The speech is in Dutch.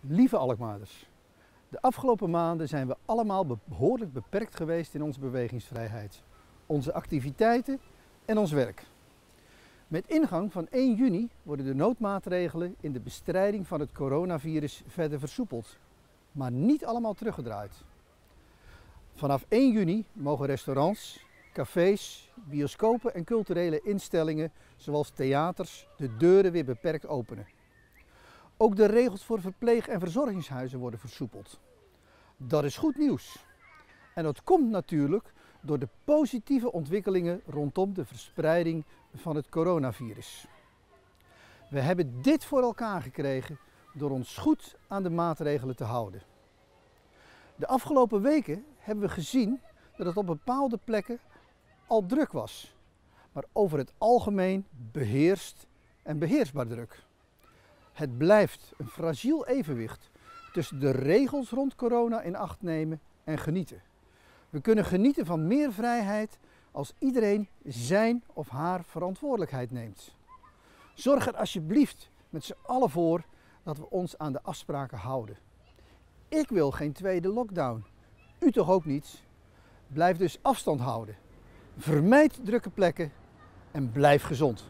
Lieve Alkmaarders, de afgelopen maanden zijn we allemaal behoorlijk beperkt geweest in onze bewegingsvrijheid, onze activiteiten en ons werk. Met ingang van 1 juni worden de noodmaatregelen in de bestrijding van het coronavirus verder versoepeld, maar niet allemaal teruggedraaid. Vanaf 1 juni mogen restaurants, cafés, bioscopen en culturele instellingen zoals theaters de deuren weer beperkt openen. Ook de regels voor verpleeg- en verzorgingshuizen worden versoepeld. Dat is goed nieuws. En dat komt natuurlijk door de positieve ontwikkelingen rondom de verspreiding van het coronavirus. We hebben dit voor elkaar gekregen door ons goed aan de maatregelen te houden. De afgelopen weken hebben we gezien dat het op bepaalde plekken al druk was, maar over het algemeen beheerst en beheersbaar druk. Het blijft een fragiel evenwicht tussen de regels rond corona in acht nemen en genieten. We kunnen genieten van meer vrijheid als iedereen zijn of haar verantwoordelijkheid neemt. Zorg er alsjeblieft met z'n allen voor dat we ons aan de afspraken houden. Ik wil geen tweede lockdown. U toch ook niet? Blijf dus afstand houden. Vermijd drukke plekken en blijf gezond.